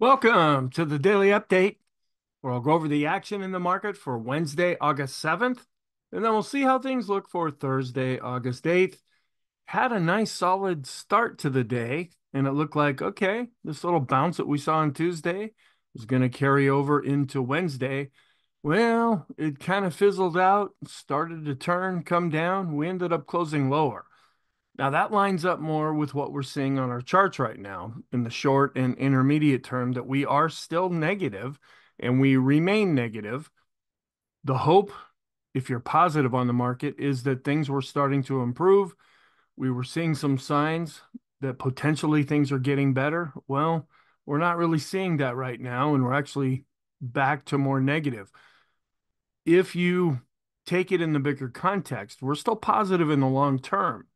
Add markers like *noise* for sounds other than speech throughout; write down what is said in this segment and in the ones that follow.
Welcome to the daily update, where I'll go over the action in the market for Wednesday, August 7th, and then we'll see how things look for Thursday, August 8th. Had a nice solid start to the day, and it looked like, okay, this little bounce that we saw on Tuesday is going to carry over into Wednesday. Well, it kind of fizzled out, started to turn, come down. We ended up closing lower. Now that lines up more with what we're seeing on our charts right now in the short and intermediate term that we are still negative and we remain negative. The hope, if you're positive on the market, is that things were starting to improve. We were seeing some signs that potentially things are getting better. Well, we're not really seeing that right now, and we're actually back to more negative. If you take it in the bigger context, we're still positive in the long term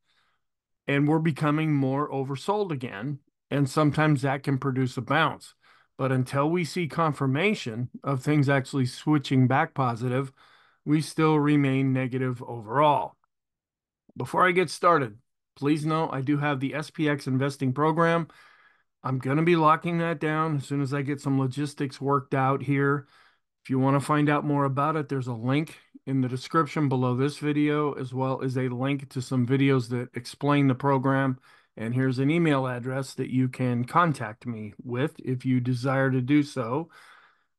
and we're becoming more oversold again. And sometimes that can produce a bounce. But until we see confirmation of things actually switching back positive, we still remain negative overall. Before I get started, please know I do have the SPX investing program. I'm going to be locking that down as soon as I get some logistics worked out here. If you want to find out more about it, there's a link in the description below this video, as well as a link to some videos that explain the program. And here's an email address that you can contact me with if you desire to do so.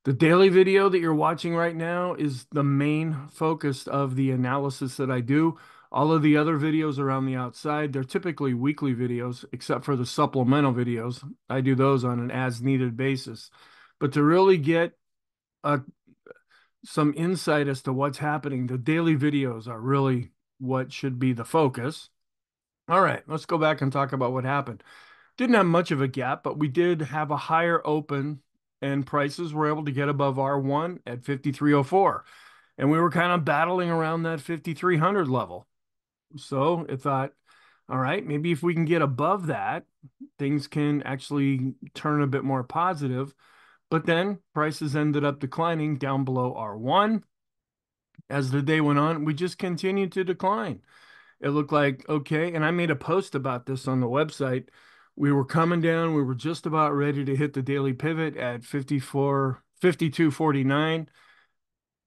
The daily video that you're watching right now is the main focus of the analysis that I do. All of the other videos around the outside, they're typically weekly videos, except for the supplemental videos. I do those on an as needed basis. But to really get a, some insight as to what's happening. The daily videos are really what should be the focus. All right, let's go back and talk about what happened. Didn't have much of a gap, but we did have a higher open and prices were able to get above R1 at 5304. And we were kind of battling around that 5300 level. So I thought, all right, maybe if we can get above that, things can actually turn a bit more positive. But then prices ended up declining down below R1. As the day went on, we just continued to decline. It looked like, okay, and I made a post about this on the website. We were coming down, we were just about ready to hit the daily pivot at 54, 52.49.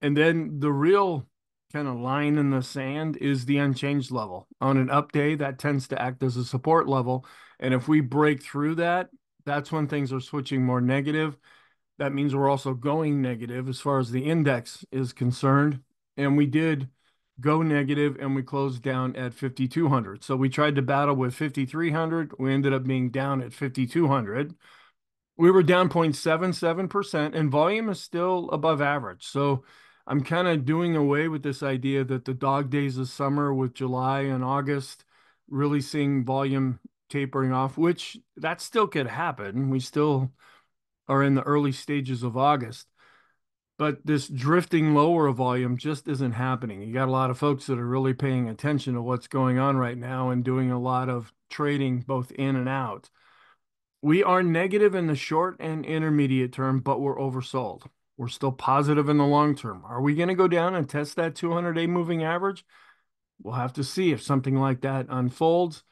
And then the real kind of line in the sand is the unchanged level. On an up day, that tends to act as a support level. And if we break through that, that's when things are switching more negative that means we're also going negative as far as the index is concerned. And we did go negative and we closed down at 5,200. So we tried to battle with 5,300. We ended up being down at 5,200. We were down 0.77% and volume is still above average. So I'm kind of doing away with this idea that the dog days of summer with July and August really seeing volume tapering off, which that still could happen. We still are in the early stages of August. But this drifting lower volume just isn't happening. You got a lot of folks that are really paying attention to what's going on right now and doing a lot of trading both in and out. We are negative in the short and intermediate term, but we're oversold. We're still positive in the long term. Are we going to go down and test that 200 day moving average? We'll have to see if something like that unfolds.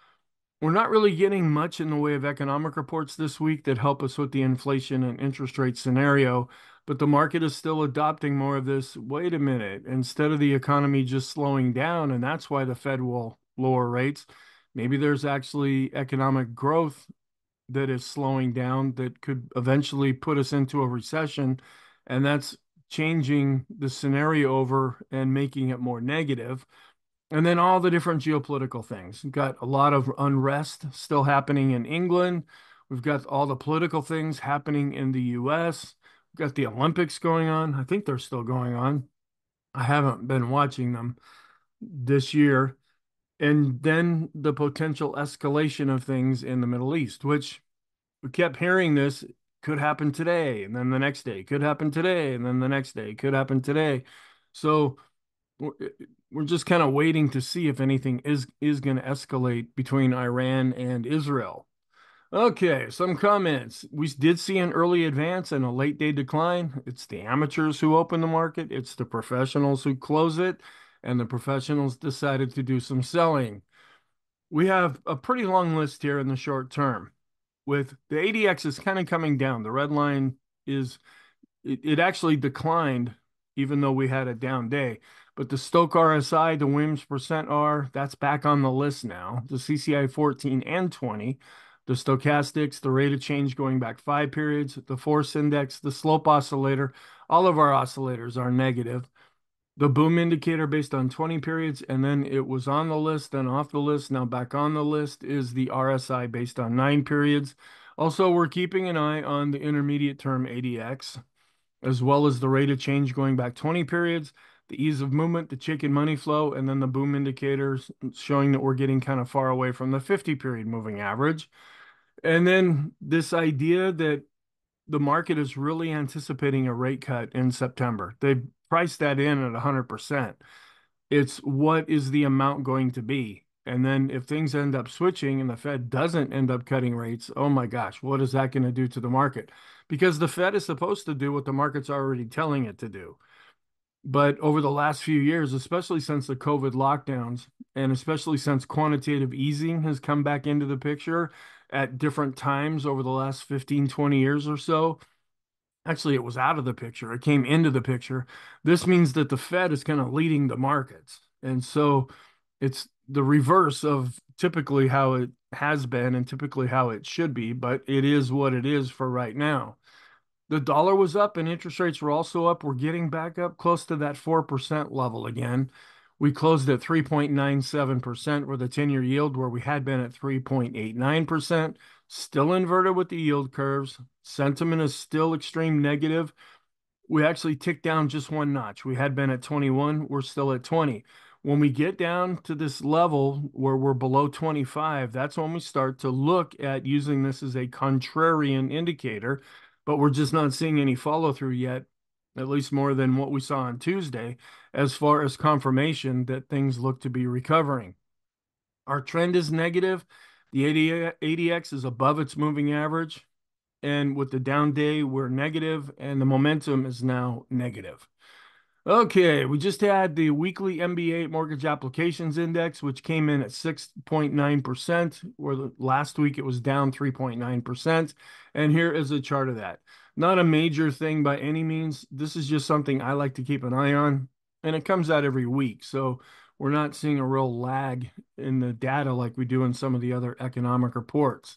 We're not really getting much in the way of economic reports this week that help us with the inflation and interest rate scenario, but the market is still adopting more of this. Wait a minute, instead of the economy just slowing down, and that's why the Fed will lower rates, maybe there's actually economic growth that is slowing down that could eventually put us into a recession. And that's changing the scenario over and making it more negative. And then all the different geopolitical things. We've got a lot of unrest still happening in England. We've got all the political things happening in the US. We've got the Olympics going on. I think they're still going on. I haven't been watching them this year. And then the potential escalation of things in the Middle East, which we kept hearing this could happen today, and then the next day, could happen today, and then the next day, could happen today. So we're just kind of waiting to see if anything is is going to escalate between Iran and Israel. Okay, some comments. We did see an early advance and a late day decline. It's the amateurs who open the market, it's the professionals who close it, and the professionals decided to do some selling. We have a pretty long list here in the short term. with the ADX is kind of coming down. The red line is it, it actually declined even though we had a down day. But the Stoch RSI, the Williams percent R, that's back on the list now. The CCI 14 and 20, the stochastics, the rate of change going back five periods, the force index, the slope oscillator, all of our oscillators are negative. The boom indicator based on 20 periods, and then it was on the list, then off the list, now back on the list is the RSI based on nine periods. Also, we're keeping an eye on the intermediate term ADX, as well as the rate of change going back 20 periods, the ease of movement, the Chaikin Money Flow, and then the boom indicators showing that we're getting kind of far away from the 50 period moving average. And then this idea that the market is really anticipating a rate cut in September. They've priced that in at 100%. It's what is the amount going to be? And then if things end up switching and the Fed doesn't end up cutting rates, oh my gosh, what is that going to do to the market? Because the Fed is supposed to do what the market's already telling it to do. But over the last few years, especially since the COVID lockdowns, and especially since quantitative easing has come back into the picture at different times over the last 15, 20 years or so, actually, it was out of the picture. It came into the picture. This means that the Fed is kind of leading the markets. And so it's the reverse of typically how it has been and typically how it should be, but it is what it is for right now the dollar was up and interest rates were also up. We're getting back up close to that 4% level again. We closed at 3.97% with the 10 year yield, where we had been at 3.89%. Still inverted with the yield curves. Sentiment is still extreme negative. We actually ticked down just one notch. We had been at 21, we're still at 20. When we get down to this level where we're below 25, that's when we start to look at using this as a contrarian indicator but we're just not seeing any follow through yet, at least more than what we saw on Tuesday, as far as confirmation that things look to be recovering. Our trend is negative. The ADX is above its moving average. And with the down day, we're negative, and the momentum is now negative. Okay, we just had the weekly MBA mortgage applications index, which came in at 6.9%, where last week it was down 3.9%. And here is a chart of that. Not a major thing by any means. This is just something I like to keep an eye on, and it comes out every week. So we're not seeing a real lag in the data like we do in some of the other economic reports.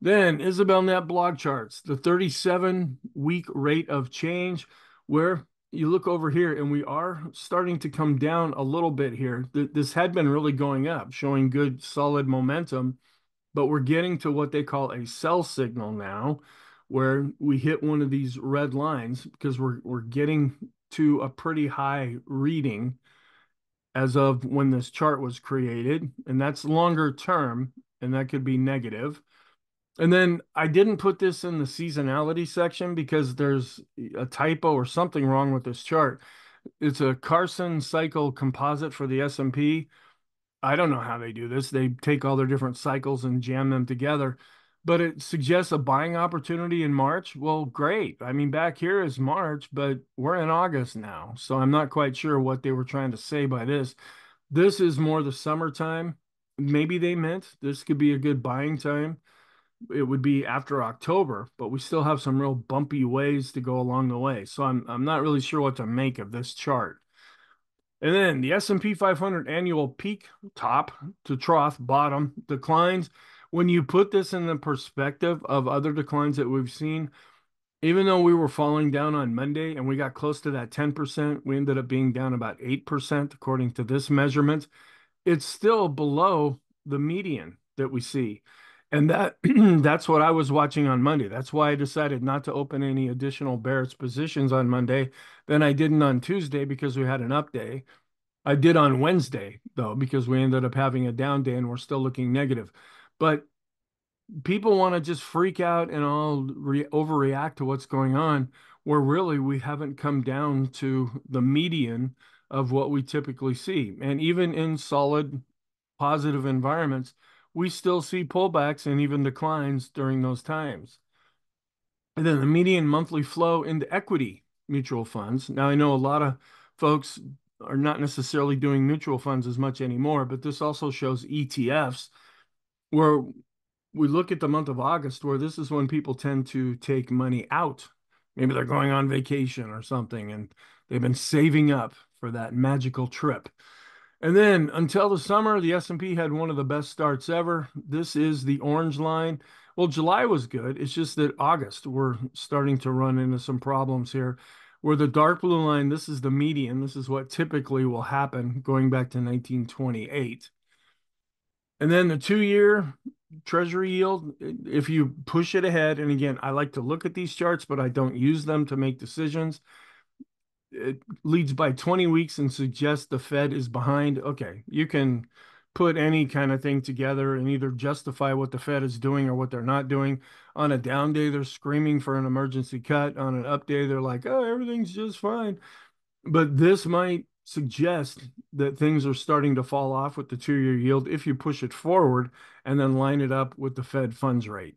Then Isabelnet blog charts, the 37 week rate of change, where you look over here and we are starting to come down a little bit here. This had been really going up, showing good solid momentum, but we're getting to what they call a sell signal now, where we hit one of these red lines because we're we're getting to a pretty high reading as of when this chart was created, and that's longer term, and that could be negative. And then I didn't put this in the seasonality section because there's a typo or something wrong with this chart. It's a Carson cycle composite for the S&P. I don't know how they do this. They take all their different cycles and jam them together, but it suggests a buying opportunity in March. Well, great. I mean, back here is March, but we're in August now. So I'm not quite sure what they were trying to say by this. This is more the summertime. Maybe they meant this could be a good buying time it would be after October, but we still have some real bumpy ways to go along the way. So I'm I'm not really sure what to make of this chart. And then the S&P 500 annual peak top to trough bottom declines. When you put this in the perspective of other declines that we've seen, even though we were falling down on Monday and we got close to that 10%, we ended up being down about 8% according to this measurement. It's still below the median that we see. And that *clears throat* that's what I was watching on Monday. That's why I decided not to open any additional bears positions on Monday than I didn't on Tuesday because we had an up day. I did on Wednesday though because we ended up having a down day and we're still looking negative. But people want to just freak out and all re- overreact to what's going on where really we haven't come down to the median of what we typically see. And even in solid positive environments, we still see pullbacks and even declines during those times. And then the median monthly flow into equity mutual funds. Now, I know a lot of folks are not necessarily doing mutual funds as much anymore, but this also shows ETFs where we look at the month of August, where this is when people tend to take money out. Maybe they're going on vacation or something, and they've been saving up for that magical trip. And then until the summer, the S&P had one of the best starts ever. This is the orange line. Well, July was good. It's just that August, we're starting to run into some problems here. Where the dark blue line, this is the median. This is what typically will happen going back to 1928. And then the two year treasury yield, if you push it ahead, and again, I like to look at these charts, but I don't use them to make decisions. It leads by 20 weeks and suggests the Fed is behind. Okay, you can put any kind of thing together and either justify what the Fed is doing or what they're not doing. On a down day, they're screaming for an emergency cut. On an up day, they're like, oh, everything's just fine. But this might suggest that things are starting to fall off with the two year yield if you push it forward and then line it up with the Fed funds rate.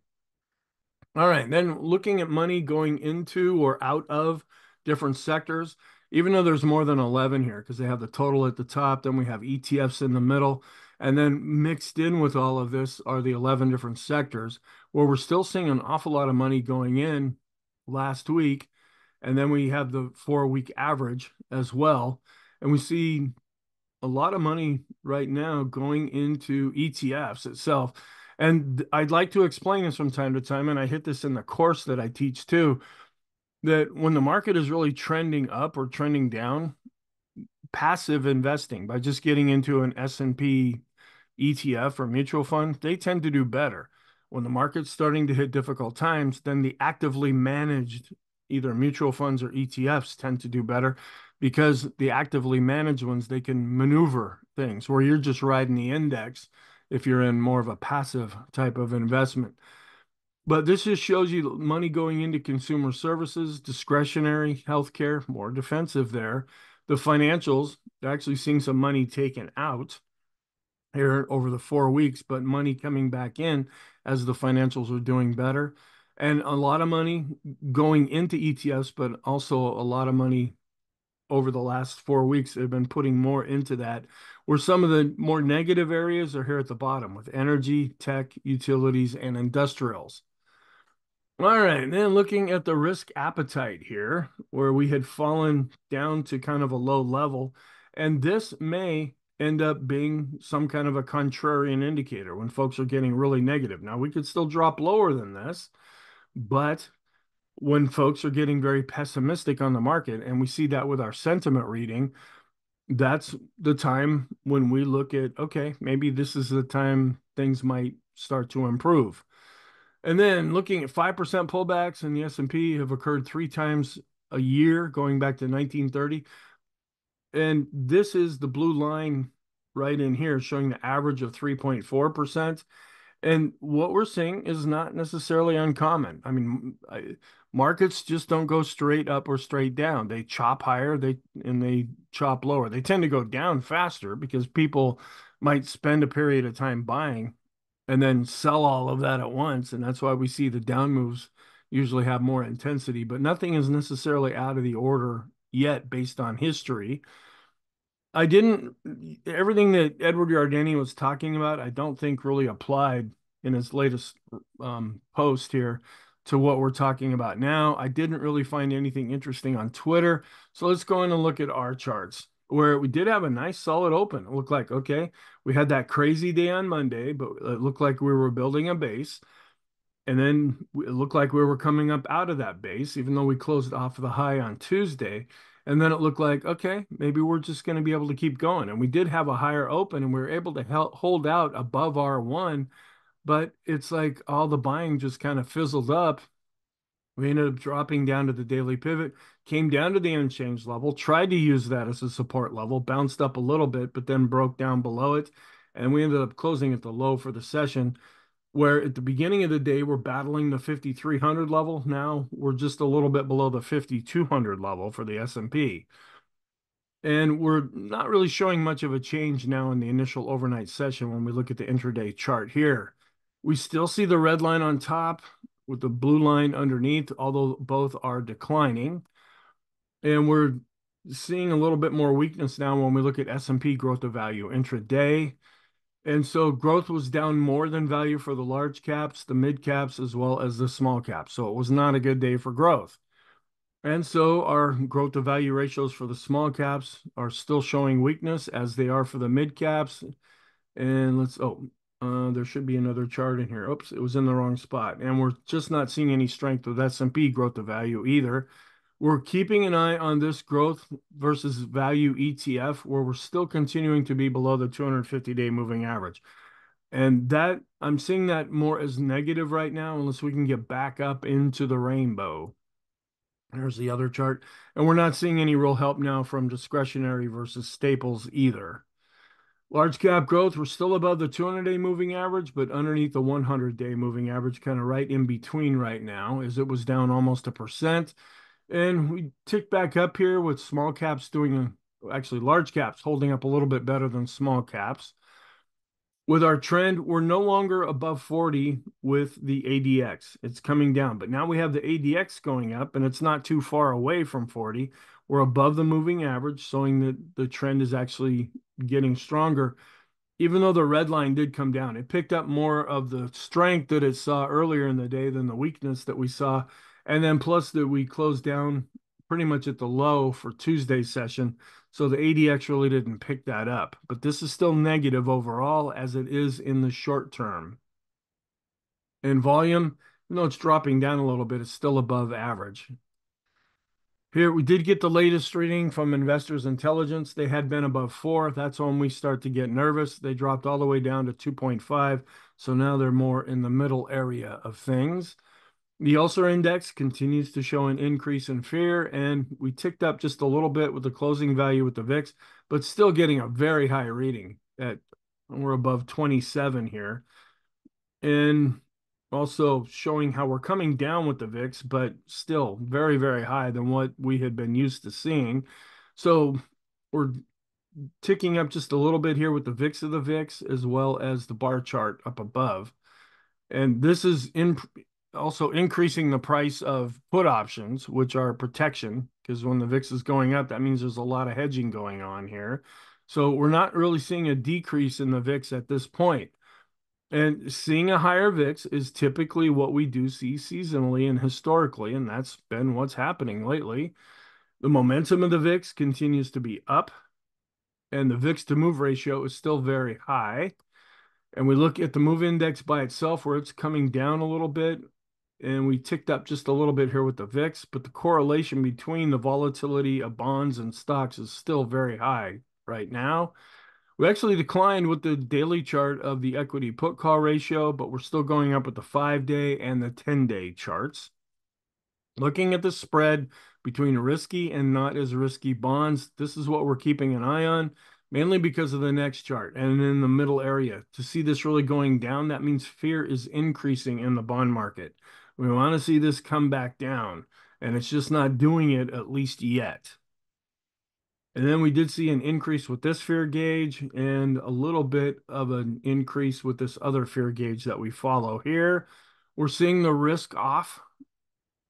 All right, then looking at money going into or out of different sectors, even though there's more than 11 here because they have the total at the top, then we have ETFs in the middle. And then mixed in with all of this are the 11 different sectors where we're still seeing an awful lot of money going in last week. And then we have the four week average as well. And we see a lot of money right now going into ETFs itself. And I'd like to explain this from time to time. And I hit this in the course that I teach too that when the market is really trending up or trending down, passive investing by just getting into an S&P ETF or mutual fund, they tend to do better. When the market's starting to hit difficult times, then the actively managed either mutual funds or ETFs tend to do better because the actively managed ones they can maneuver things where you're just riding the index if you're in more of a passive type of investment. But this just shows you money going into consumer services, discretionary, healthcare, more defensive there. The financials, actually seeing some money taken out here over the four weeks, but money coming back in as the financials are doing better. And a lot of money going into ETFs, but also a lot of money over the last four weeks. They've been putting more into that. Where some of the more negative areas are here at the bottom with energy, tech, utilities, and industrials. All right, then looking at the risk appetite here, where we had fallen down to kind of a low level, and this may end up being some kind of a contrarian indicator when folks are getting really negative. Now, we could still drop lower than this, but when folks are getting very pessimistic on the market, and we see that with our sentiment reading, that's the time when we look at okay, maybe this is the time things might start to improve. And then looking at 5% pullbacks in the S&P have occurred three times a year going back to 1930. And this is the blue line right in here showing the average of 3.4%. And what we're seeing is not necessarily uncommon. I mean, I, markets just don't go straight up or straight down. They chop higher, they and they chop lower. They tend to go down faster because people might spend a period of time buying and then sell all of that at once. And that's why we see the down moves usually have more intensity, but nothing is necessarily out of the order yet based on history. I didn't, everything that Edward Yardeni was talking about, I don't think really applied in his latest um, post here to what we're talking about now. I didn't really find anything interesting on Twitter. So let's go in and look at our charts where we did have a nice solid open. It looked like, okay, we had that crazy day on Monday, but it looked like we were building a base. And then it looked like we were coming up out of that base, even though we closed off the high on Tuesday. And then it looked like, okay, maybe we're just going to be able to keep going. And we did have a higher open and we were able to help hold out above R1. But it's like all the buying just kind of fizzled up we ended up dropping down to the daily pivot, came down to the unchanged level, tried to use that as a support level, bounced up a little bit, but then broke down below it. And we ended up closing at the low for the session, where at the beginning of the day, we're battling the 5,300 level. Now we're just a little bit below the 5,200 level for the S&P. And we're not really showing much of a change now in the initial overnight session when we look at the intraday chart here. We still see the red line on top with the blue line underneath, although both are declining. And we're seeing a little bit more weakness now when we look at S&P growth of value intraday. And so growth was down more than value for the large caps, the mid caps, as well as the small caps. So it was not a good day for growth. And so our growth to value ratios for the small caps are still showing weakness as they are for the mid caps. And let's, oh, uh, there should be another chart in here. Oops, it was in the wrong spot. And we're just not seeing any strength with S&P growth to value either. We're keeping an eye on this growth versus value ETF, where we're still continuing to be below the 250-day moving average. And that I'm seeing that more as negative right now, unless we can get back up into the rainbow. There's the other chart. And we're not seeing any real help now from discretionary versus staples either. Large cap growth, we're still above the 200 day moving average, but underneath the 100 day moving average, kind of right in between right now, as it was down almost a percent. And we tick back up here with small caps doing, actually large caps holding up a little bit better than small caps. With our trend, we're no longer above 40 with the ADX. It's coming down, but now we have the ADX going up and it's not too far away from 40. We're above the moving average, showing that the trend is actually getting stronger. Even though the red line did come down, it picked up more of the strength that it saw earlier in the day than the weakness that we saw and then plus that we closed down pretty much at the low for Tuesday's session. So the ADX really didn't pick that up. But this is still negative overall as it is in the short term. And volume, even though it's dropping down a little bit, it's still above average. Here, we did get the latest reading from Investors Intelligence. They had been above four. That's when we start to get nervous. They dropped all the way down to 2.5. So now they're more in the middle area of things. The Ulcer Index continues to show an increase in fear, and we ticked up just a little bit with the closing value with the VIX, but still getting a very high reading at we're above 27 here. And also showing how we're coming down with the VIX, but still very, very high than what we had been used to seeing. So we're ticking up just a little bit here with the VIX of the VIX as well as the bar chart up above. And this is in also increasing the price of put options, which are protection, because when the VIX is going up, that means there's a lot of hedging going on here. So we're not really seeing a decrease in the VIX at this point. And seeing a higher VIX is typically what we do see seasonally and historically, and that's been what's happening lately. The momentum of the VIX continues to be up, and the VIX to move ratio is still very high. And we look at the move index by itself, where it's coming down a little bit and we ticked up just a little bit here with the VIX, but the correlation between the volatility of bonds and stocks is still very high right now. We actually declined with the daily chart of the equity put call ratio, but we're still going up with the five day and the 10 day charts. Looking at the spread between risky and not as risky bonds, this is what we're keeping an eye on mainly because of the next chart and in the middle area. To see this really going down, that means fear is increasing in the bond market. We want to see this come back down, and it's just not doing it at least yet. And then we did see an increase with this fear gauge and a little bit of an increase with this other fear gauge that we follow here. We're seeing the risk off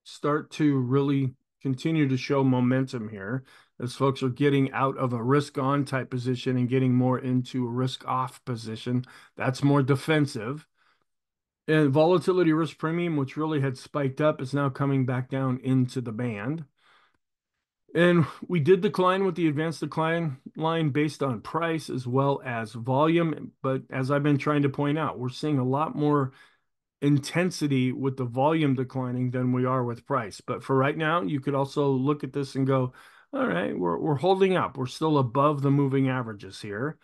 start to really continue to show momentum here as folks are getting out of a risk on type position and getting more into a risk off position. That's more defensive. And volatility risk premium, which really had spiked up, is now coming back down into the band. And we did decline with the advanced decline line based on price as well as volume. But as I've been trying to point out, we're seeing a lot more intensity with the volume declining than we are with price. But for right now, you could also look at this and go, all right, we're, we're holding up. We're still above the moving averages here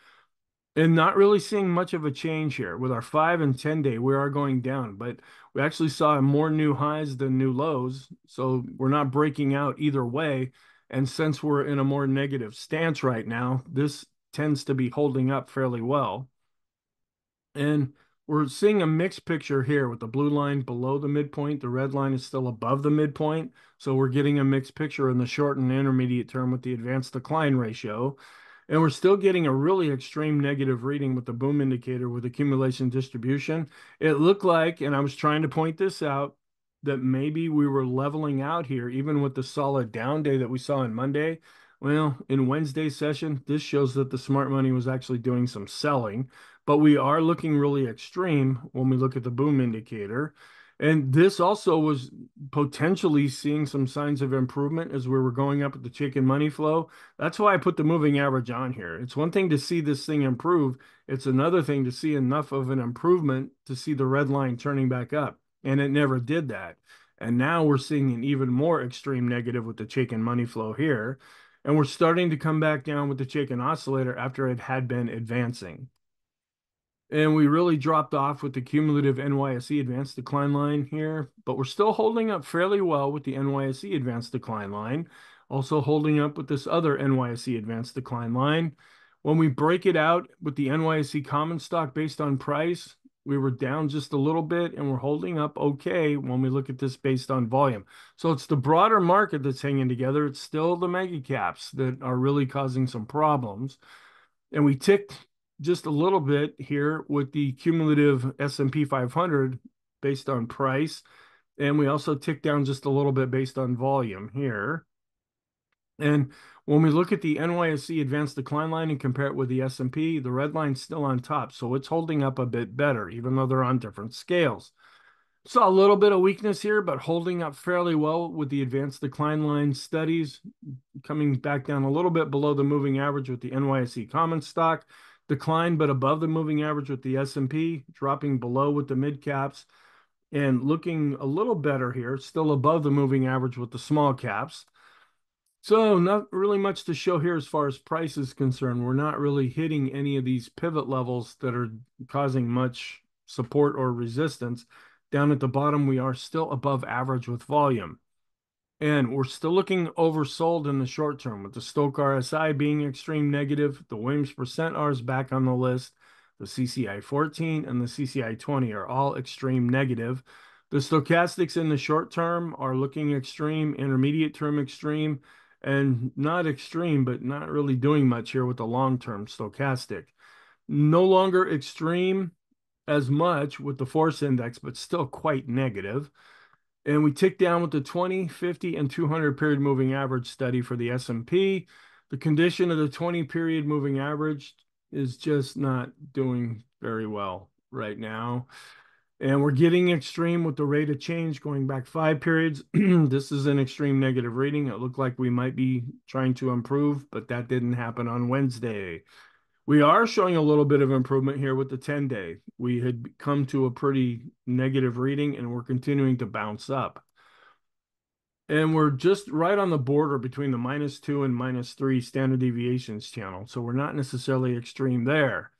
and not really seeing much of a change here with our five and 10 day we are going down but we actually saw more new highs than new lows so we're not breaking out either way and since we're in a more negative stance right now this tends to be holding up fairly well. And we're seeing a mixed picture here with the blue line below the midpoint. The red line is still above the midpoint. So we're getting a mixed picture in the short and intermediate term with the advanced decline ratio. And we're still getting a really extreme negative reading with the boom indicator with accumulation distribution. It looked like, and I was trying to point this out, that maybe we were leveling out here, even with the solid down day that we saw on Monday. Well, in Wednesday's session, this shows that the smart money was actually doing some selling, but we are looking really extreme when we look at the boom indicator. And this also was potentially seeing some signs of improvement as we were going up at the Chaikin Money Flow. That's why I put the moving average on here. It's one thing to see this thing improve, it's another thing to see enough of an improvement to see the red line turning back up. And it never did that. And now we're seeing an even more extreme negative with the Chaikin Money Flow here. And we're starting to come back down with the Chaikin oscillator after it had been advancing. And we really dropped off with the cumulative NYSE advanced decline line here, but we're still holding up fairly well with the NYSE advanced decline line. Also holding up with this other NYSE advanced decline line. When we break it out with the NYSE common stock based on price, we were down just a little bit and we're holding up okay when we look at this based on volume. So it's the broader market that's hanging together. It's still the mega caps that are really causing some problems. And we ticked just a little bit here with the cumulative S&P 500 based on price. And we also ticked down just a little bit based on volume here. And when we look at the NYSE advanced decline line and compare it with the S&P, the red line's still on top. So it's holding up a bit better, even though they're on different scales. Saw a little bit of weakness here, but holding up fairly well with the advanced decline line studies, coming back down a little bit below the moving average with the NYSE common stock decline, but above the moving average with the S&P, dropping below with the mid caps, and looking a little better here, still above the moving average with the small caps. So not really much to show here as far as price is concerned. We're not really hitting any of these pivot levels that are causing much support or resistance. Down at the bottom, we are still above average with volume. And we're still looking oversold in the short term with the Stoch RSI being extreme negative. The Williams percent R is back on the list. The CCI 14 and the CCI 20 are all extreme negative. The stochastics in the short term are looking extreme, intermediate term extreme, and not extreme, but not really doing much here with the long term stochastic. No longer extreme as much with the force index, but still quite negative. And we tick down with the 20, 50, and 200 period moving average study for the S&P. The condition of the 20 period moving average is just not doing very well right now. And we're getting extreme with the rate of change going back five periods. *clears throat* this is an extreme negative reading. It looked like we might be trying to improve, but that didn't happen on Wednesday. We are showing a little bit of improvement here with the 10 day. We had come to a pretty negative reading and we're continuing to bounce up. And we're just right on the border between the minus two and minus three standard deviations channel. So we're not necessarily extreme there.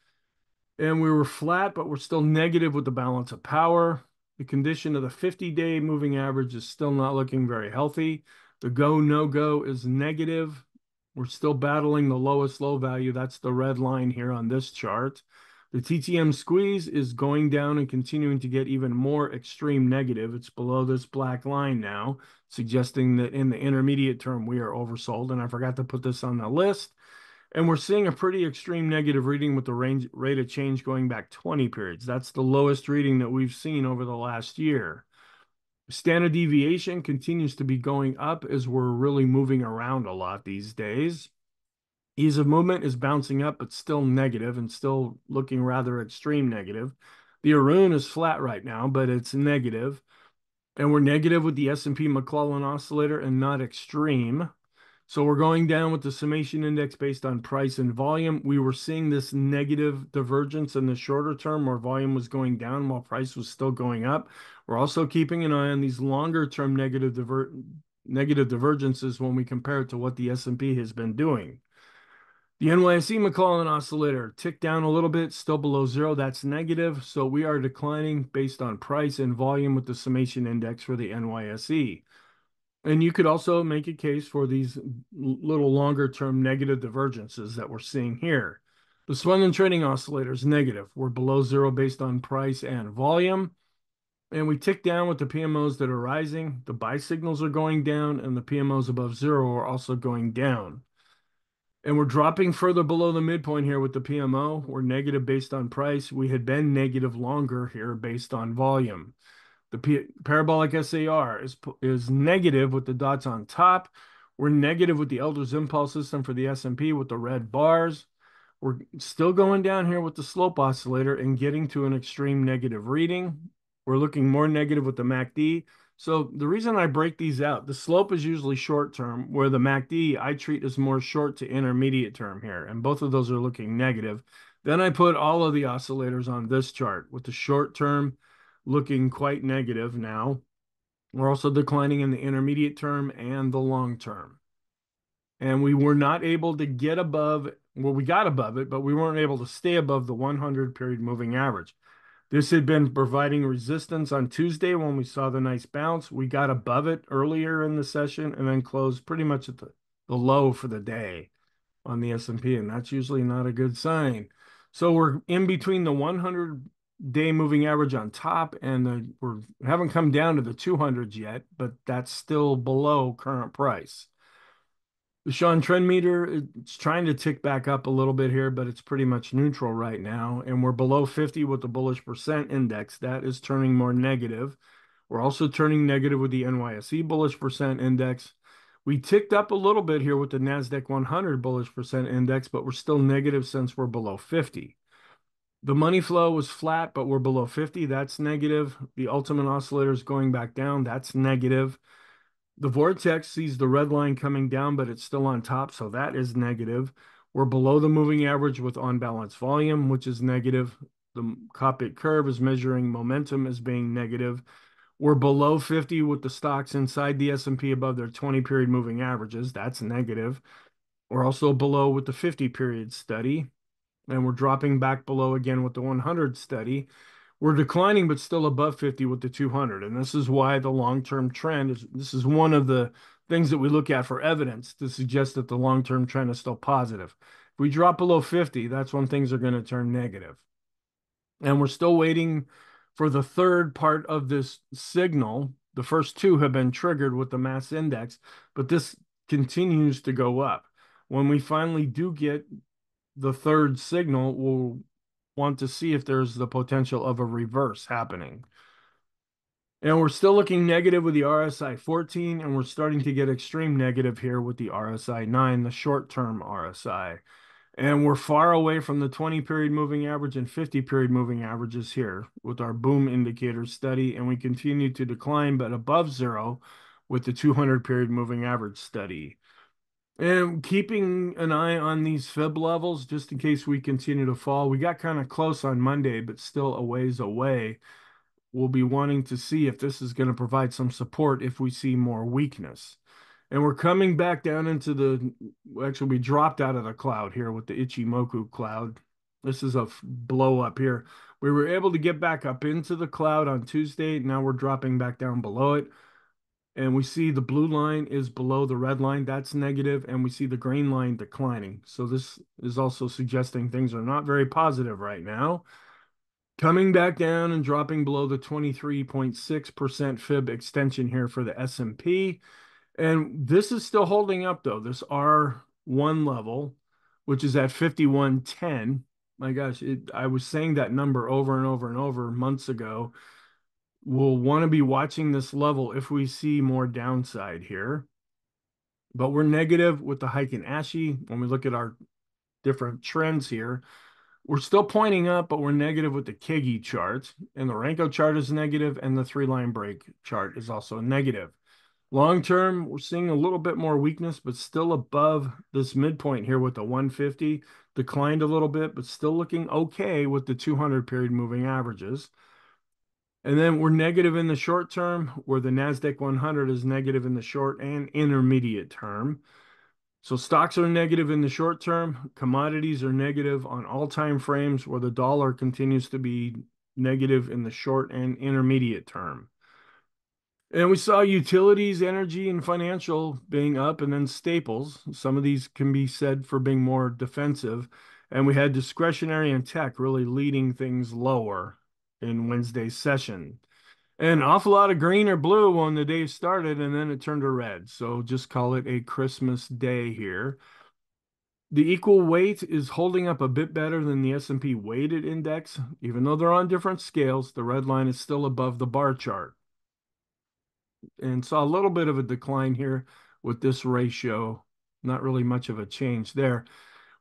And we were flat, but we're still negative with the balance of power. The condition of the 50 day moving average is still not looking very healthy. The go no go is negative. We're still battling the lowest low value. That's the red line here on this chart. The TTM squeeze is going down and continuing to get even more extreme negative. It's below this black line now, suggesting that in the intermediate term, we are oversold. And I forgot to put this on the list. And we're seeing a pretty extreme negative reading with the range, rate of change going back 20 periods. That's the lowest reading that we've seen over the last year. Standard deviation continues to be going up as we're really moving around a lot these days. Ease of movement is bouncing up, but still negative and still looking rather extreme negative. The Aroon is flat right now, but it's negative. And we're negative with the S&P McClellan oscillator and not extreme. So we're going down with the summation index based on price and volume. We were seeing this negative divergence in the shorter term where volume was going down while price was still going up. We're also keeping an eye on these longer term negative diver negative divergences when we compare it to what the S&P has been doing. The NYSE McClellan oscillator ticked down a little bit, still below zero. That's negative. So we are declining based on price and volume with the summation index for the NYSE. And you could also make a case for these little longer term negative divergences that we're seeing here. The Swenlin trading oscillator is negative. We're below zero based on price and volume. And we tick down with the PMOs that are rising. The buy signals are going down, and the PMOs above zero are also going down. And we're dropping further below the midpoint here with the PMO. We're negative based on price. We had been negative longer here based on volume. The parabolic SAR is, is negative with the dots on top. We're negative with the Elder's Impulse System for the S&P with the red bars. We're still going down here with the slope oscillator and getting to an extreme negative reading. We're looking more negative with the MACD. So the reason I break these out, the slope is usually short term, where the MACD I treat as more short to intermediate term here, and both of those are looking negative. Then I put all of the oscillators on this chart with the short term looking quite negative now. We're also declining in the intermediate term and the long term. And we were not able to get above, well, we got above it, but we weren't able to stay above the 100 period moving average. This had been providing resistance on Tuesday when we saw the nice bounce. We got above it earlier in the session and then closed pretty much at the, the low for the day on the S&P, and that's usually not a good sign. So we're in between the 100 day moving average on top and the, we're haven't come down to the 200s yet, but that's still below current price. The Sean trend meter, it's trying to tick back up a little bit here, but it's pretty much neutral right now. And we're below 50 with the bullish percent index. That is turning more negative. We're also turning negative with the NYSE bullish percent index. We ticked up a little bit here with the NASDAQ 100 bullish percent index, but we're still negative since we're below 50. The money flow was flat, but we're below 50. That's negative. The ultimate oscillator is going back down. That's negative. The vortex sees the red line coming down, but it's still on top, so that is negative. We're below the moving average with on balance volume, which is negative. The Coppock curve is measuring momentum as being negative. We're below 50 with the stocks inside the S&P above their 20 period moving averages. That's negative. We're also below with the 50 period study, and we're dropping back below again with the 100 study. We're declining, but still above 50 with the 200. And this is why the long-term trend is, this is one of the things that we look at for evidence to suggest that the long-term trend is still positive. If we drop below 50, that's when things are going to turn negative. And we're still waiting for the third part of this signal. The first two have been triggered with the mass index, but this continues to go up. When we finally do get the third signal, we'll want to see if there's the potential of a reverse happening. And we're still looking negative with the RSI 14, and we're starting to get extreme negative here with the RSI 9, the short-term RSI. And we're far away from the 20 period moving average and 50 period moving averages here with our boom indicator study. And we continue to decline, but above zero with the 200 period moving average study. And keeping an eye on these fib levels just in case we continue to fall. We got kind of close on Monday, but still a ways away. We'll be wanting to see if this is going to provide some support if we see more weakness. And we're coming back down into the, actually, we dropped out of the cloud here with the Ichimoku cloud. This is a blow up here. We were able to get back up into the cloud on Tuesday. Now we're dropping back down below it and we see the blue line is below the red line that's negative and we see the green line declining. So this is also suggesting things are not very positive right now. Coming back down and dropping below the 23.6% fib extension here for the S&P and this is still holding up though this R1 level which is at 5110 my gosh it, I was saying that number over and over and over months ago we'll want to be watching this level if we see more downside here. But we're negative with the Heikin Ashi. When we look at our different trends here, we're still pointing up, but we're negative with the Kagi chart. And the Renko chart is negative, and the three-line break chart is also negative. Long term, we're seeing a little bit more weakness, but still above this midpoint here with the 150. Declined a little bit, but still looking okay with the 200 period moving averages. And then we're negative in the short term, where the NASDAQ 100 is negative in the short and intermediate term. So stocks are negative in the short term. Commodities are negative on all time frames, where the dollar continues to be negative in the short and intermediate term. And we saw utilities, energy, and financial being up, and then staples. Some of these can be said for being more defensive. And we had discretionary and tech really leading things lower in Wednesday's session. An awful lot of green or blue when the day started, and then it turned to red. So just call it a Christmas day here. The equal weight is holding up a bit better than the S&P weighted index. Even though they're on different scales, the red line is still above the bar chart. And saw a little bit of a decline here with this ratio. Not really much of a change there.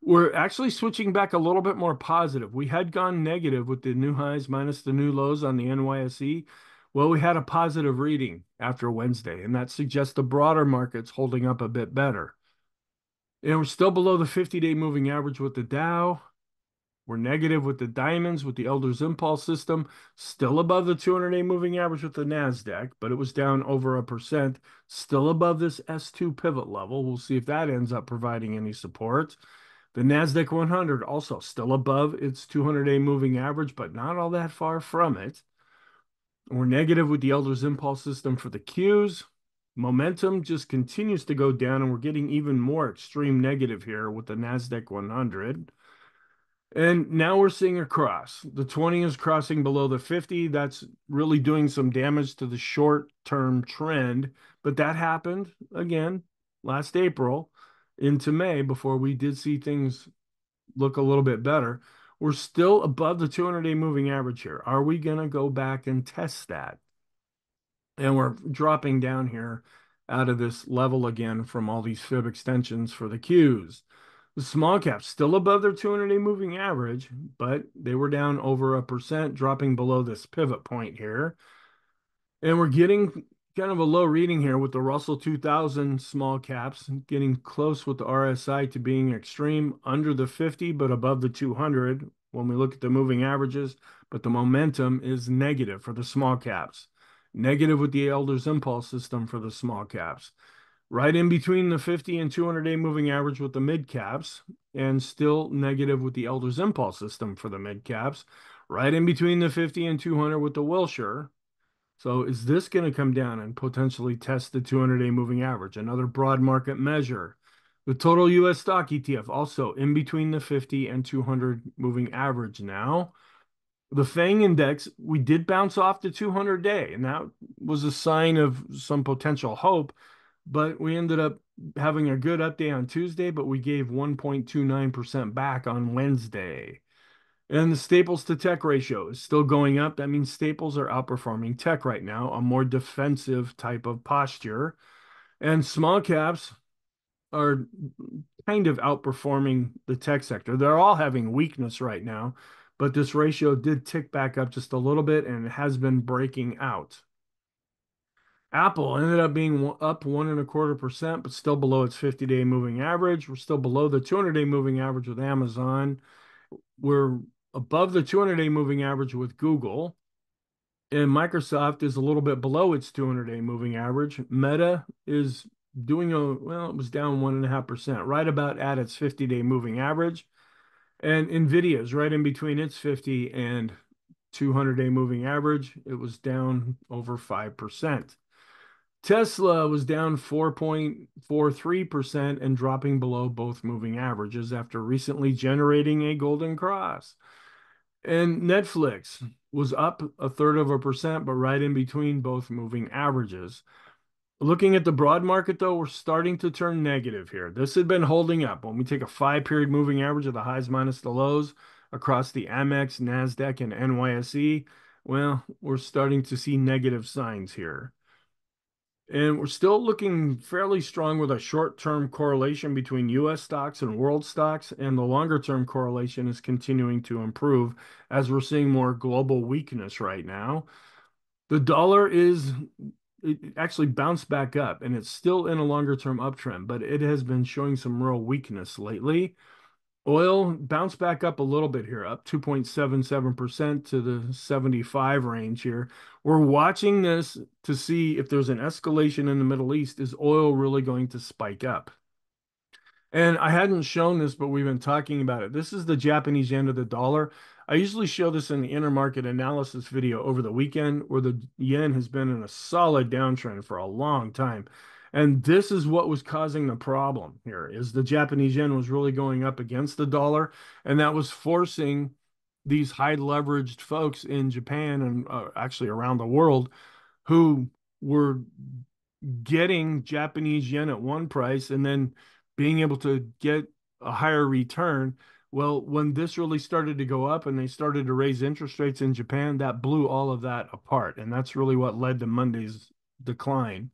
We're actually switching back a little bit more positive. We had gone negative with the new highs minus the new lows on the NYSE. Well, we had a positive reading after Wednesday, and that suggests the broader market's holding up a bit better. And we're still below the 50-day moving average with the Dow. We're negative with the diamonds, with the Elders Impulse system, still above the 200-day moving average with the NASDAQ, but it was down over a percent, still above this S2 pivot level. We'll see if that ends up providing any support. The NASDAQ 100 also still above its 200-day moving average, but not all that far from it. We're negative with the Elders Impulse system for the Qs. Momentum just continues to go down, and we're getting even more extreme negative here with the NASDAQ 100. And now we're seeing a cross. The 20 is crossing below the 50. That's really doing some damage to the short-term trend. But that happened again last April into May before we did see things look a little bit better. We're still above the 200-day moving average here. Are we going to go back and test that? And we're dropping down here out of this level again from all these fib extensions for the Qs. The small caps still above their 200-day moving average, but they were down over a percent, dropping below this pivot point here. And we're getting kind of a low reading here with the Russell 2000 small caps, getting close with the RSI to being extreme under the 50, but above the 200 when we look at the moving averages. But the momentum is negative for the small caps, negative with the Elders Impulse system for the small caps right in between the 50 and 200 day moving average with the mid caps, and still negative with the Elders Impulse system for the mid caps, right in between the 50 and 200 with the Wilshire. So is this going to come down and potentially test the 200 day moving average? Another broad market measure. The total US stock ETF also in between the 50 and 200 moving average now. The FANG index, we did bounce off the 200 day, and that was a sign of some potential hope but we ended up having a good update on Tuesday, but we gave 1.29% back on Wednesday. And the staples to tech ratio is still going up. That means staples are outperforming tech right now, a more defensive type of posture. And small caps are kind of outperforming the tech sector. They're all having weakness right now, but this ratio did tick back up just a little bit and has been breaking out. Apple ended up being up one and a quarter percent, but still below its 50 day moving average. We're still below the 200 day moving average with Amazon. We're above the 200 day moving average with Google. And Microsoft is a little bit below its 200 day moving average. Meta is doing a, well, it was down one and a half percent, right about at its 50 day moving average. And Nvidia is right in between its 50 and 200 day moving average. It was down over 5%. Tesla was down 4.43% and dropping below both moving averages after recently generating a golden cross. And Netflix was up a third of a percent, but right in between both moving averages. Looking at the broad market, though, we're starting to turn negative here. This had been holding up. When we take a five period moving average of the highs minus the lows across the Amex, NASDAQ, and NYSE, well, we're starting to see negative signs here. And we're still looking fairly strong with a short term correlation between US stocks and world stocks. And the longer term correlation is continuing to improve as we're seeing more global weakness right now. The dollar is actually bounced back up and it's still in a longer term uptrend, but it has been showing some real weakness lately. Oil bounced back up a little bit here, up 2.77% to the 75 range here. We're watching this to see if there's an escalation in the Middle East. Is oil really going to spike up? And I hadn't shown this, but we've been talking about it. This is the Japanese yen to the dollar. I usually show this in the intermarket analysis video over the weekend where the yen has been in a solid downtrend for a long time. And this is what was causing the problem here is the Japanese yen was really going up against the dollar and that was forcing these high leveraged folks in Japan and uh, actually around the world who were getting Japanese yen at one price and then being able to get a higher return. Well, when this really started to go up and they started to raise interest rates in Japan, that blew all of that apart. And that's really what led to Monday's decline.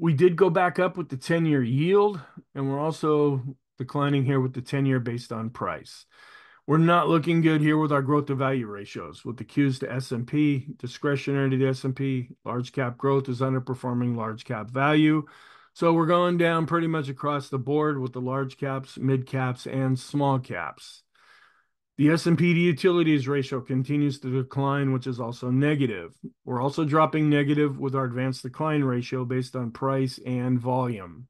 We did go back up with the 10-year yield, and we're also declining here with the 10-year based on price. We're not looking good here with our growth to value ratios. With the Qs to S&P, discretionary to the S&P, large cap growth is underperforming large cap value. So we're going down pretty much across the board with the large caps, mid caps, and small caps. The S&P to utilities ratio continues to decline, which is also negative. We're also dropping negative with our advanced decline ratio based on price and volume.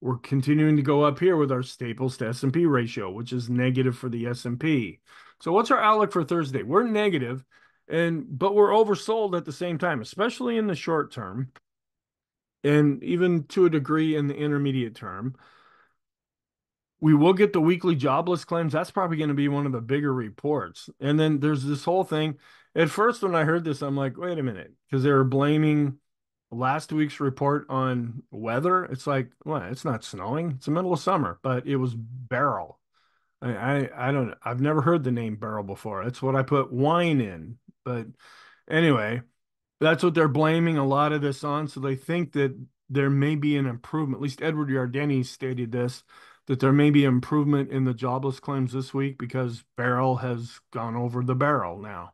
We're continuing to go up here with our staples to S&P ratio, which is negative for the S&P. So what's our outlook for Thursday? We're negative, and but we're oversold at the same time, especially in the short term, and even to a degree in the intermediate term. We will get the weekly jobless claims. That's probably going to be one of the bigger reports. And then there's this whole thing. At first, when I heard this, I'm like, wait a minute, because they were blaming last week's report on weather, it's like, well, it's not snowing. It's the middle of summer, but it was Beryl. I, I, I don't, I've never heard the name Beryl before. That's what I put wine in. But anyway, that's what they're blaming a lot of this on. So they think that there may be an improvement. At least Edward Yardeni stated this that there may be improvement in the jobless claims this week because barrel has gone over the barrel now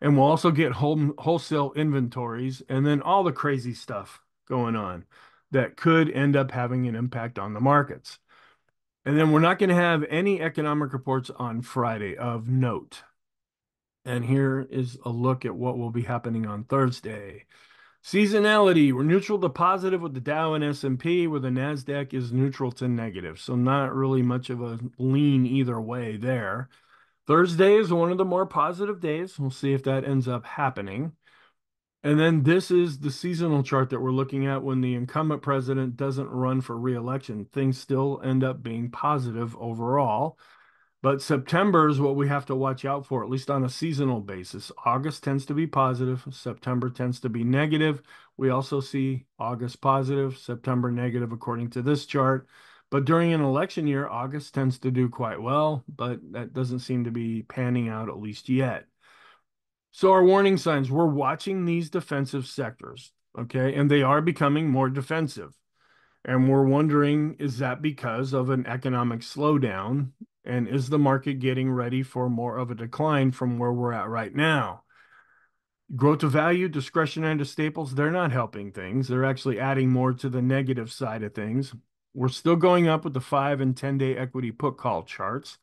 and we'll also get home, wholesale inventories and then all the crazy stuff going on that could end up having an impact on the markets. And then we're not going to have any economic reports on Friday of note. And here is a look at what will be happening on Thursday. Seasonality, we're neutral to positive with the Dow and S&P, where the Nasdaq is neutral to negative. So not really much of a lean either way there. Thursday is one of the more positive days. We'll see if that ends up happening. And then this is the seasonal chart that we're looking at when the incumbent president doesn't run for reelection. Things still end up being positive overall. But September is what we have to watch out for, at least on a seasonal basis. August tends to be positive, September tends to be negative. We also see August positive, September negative, according to this chart. But during an election year, August tends to do quite well, but that doesn't seem to be panning out at least yet. So, our warning signs we're watching these defensive sectors, okay, and they are becoming more defensive. And we're wondering is that because of an economic slowdown? And is the market getting ready for more of a decline from where we're at right now? Growth to value, discretionary to staples, they're not helping things. They're actually adding more to the negative side of things. We're still going up with the five and 10 day equity put call charts.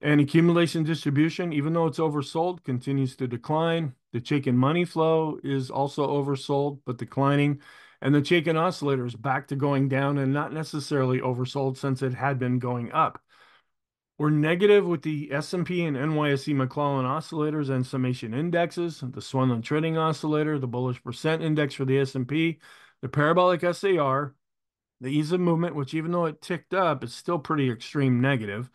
And accumulation distribution, even though it's oversold, continues to decline. The Chaikin money flow is also oversold, but declining. And the Chaikin oscillator is back to going down and not necessarily oversold since it had been going up. We're negative with the S&P and NYSE McClellan oscillators and summation indexes, the Swenlin Trading Oscillator, the bullish percent index for the S&P, the parabolic SAR, the ease of movement, which even though it ticked up, it's still pretty extreme negative.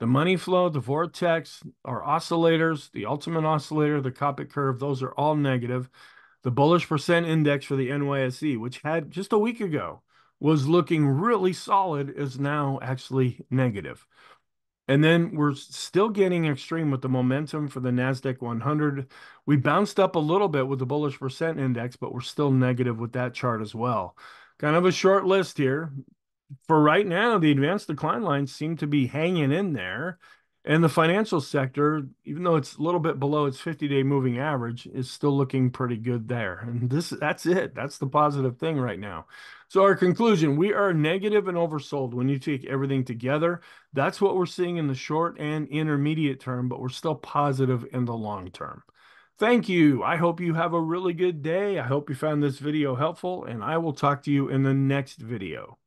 The money flow, the vortex, our oscillators, the ultimate oscillator, the Coppock curve, those are all negative. The bullish percent index for the NYSE, which had just a week ago was looking really solid, is now actually negative. And then we're still getting extreme with the momentum for the NASDAQ 100. We bounced up a little bit with the bullish percent index, but we're still negative with that chart as well kind of a short list here. For right now, the advanced decline lines seem to be hanging in there. And the financial sector, even though it's a little bit below its 50-day moving average, is still looking pretty good there. And this that's it. That's the positive thing right now. So our conclusion, we are negative and oversold when you take everything together. That's what we're seeing in the short and intermediate term, but we're still positive in the long term. Thank you. I hope you have a really good day. I hope you found this video helpful, and I will talk to you in the next video.